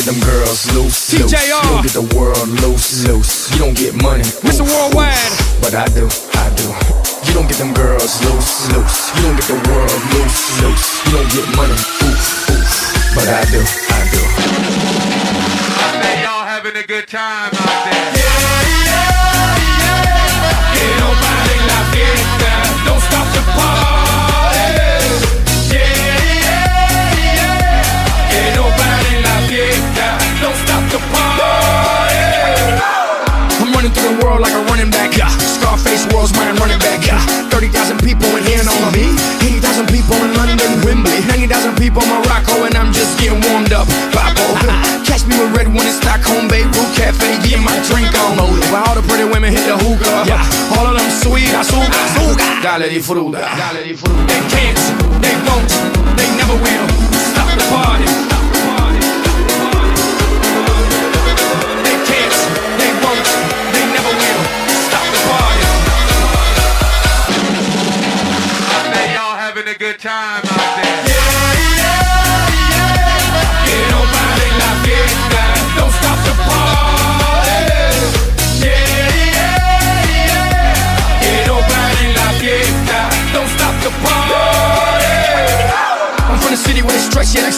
get them girls loose, loose. TJR. You don't get the world loose, loose. You don't get money, Mr. oof, Worldwide. oof. But I do, I do. You don't get them girls loose, loose. You don't get the world loose, loose. You don't get money, oof, oof. But I do, I do. Say y'all having a good time out there. Dale disfruta. Dale disfruta. They can't, they won't, they never will. Stop the party. They can't, they won't, they never will. Stop the party. Say y'all having a good time out there. Que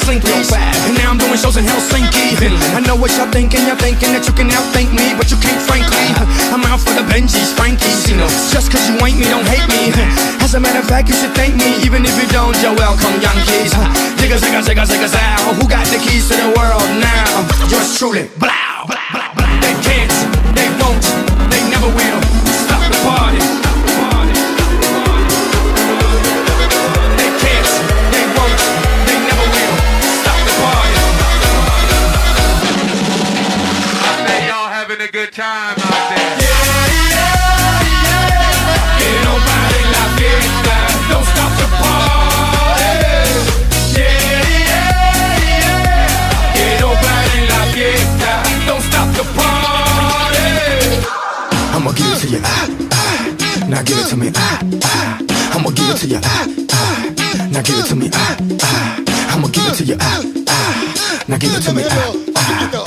like. And now I'm doing shows in Helsinki. I know what y'all thinking, y'all thinking that you can outthink me, but you can't, frankly. I'm out for the Benjis, Frankies. You know, just cause you ain't me, don't hate me. As a matter of fact, you should thank me, even if you don't, you're welcome, Yankees. Zigga, zigga, zigga, zigga, zow. Who got the keys to the world now? Yours truly, blow, blow, blow, blow. They can't, having a good time out there. Que no pare la fiesta, don't stop the party. Yeah, yeah, yeah. Que no pare la fiesta, don't stop the party. I'ma give it to you, ah, ah. Now give it to me, ah, ah. I'ma give it to you, ah, ah. Now give it to me, ah, ah. I'ma give it to you, ah, ah. Now give it to me, ah, ah.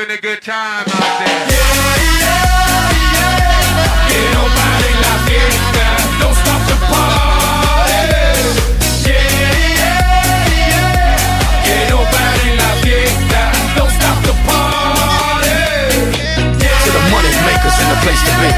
having a good time out there. Yeah, yeah, yeah. Get no pare fiesta. Don't stop the party. Yeah, yeah, yeah. La fiesta. Don't stop the party. To the money makers and the place to be.